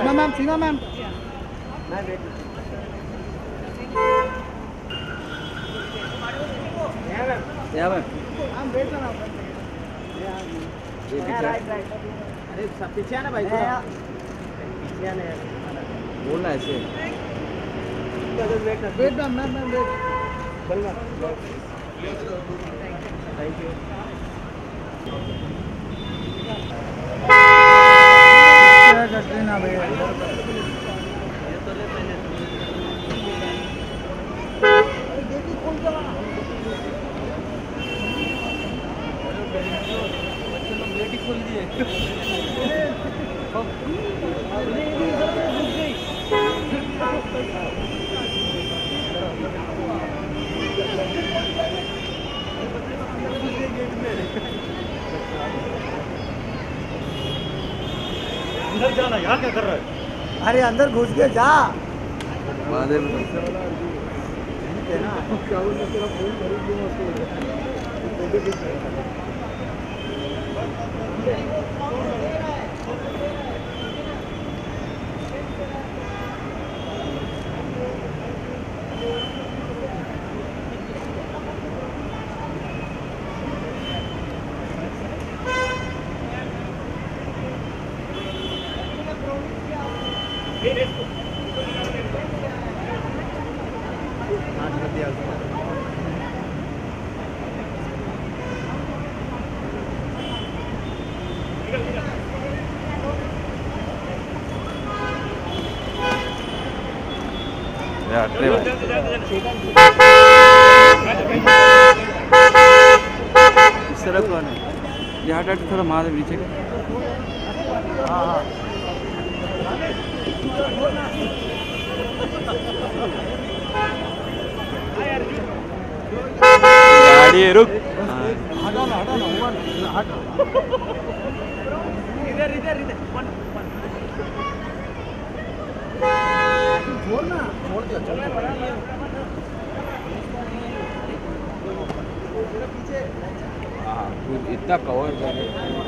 सीमा ma'am Seema ma'am मैं wait या ma'am हम वेट कर रहा हूँ ये राइट राइट अरे सब पीछे आना भाई पीछे आना यार बोलना ऐसे wait ma'am ma'am ma'am wait बोलना थैंक यू कटरीना भैया अंदर जाना यहाँ क्या कर रहा है? अरे अंदर घुस के जा। महादेव या अट्रे भाई इस तरफ़ कौन है ये हट हट थोड़ा महादेव नीचे हाँ हाँ। गाड़ी रुक इधर इधर इधर छोड़ ना छोड़ दिया चल हाँ, इतना कवर कर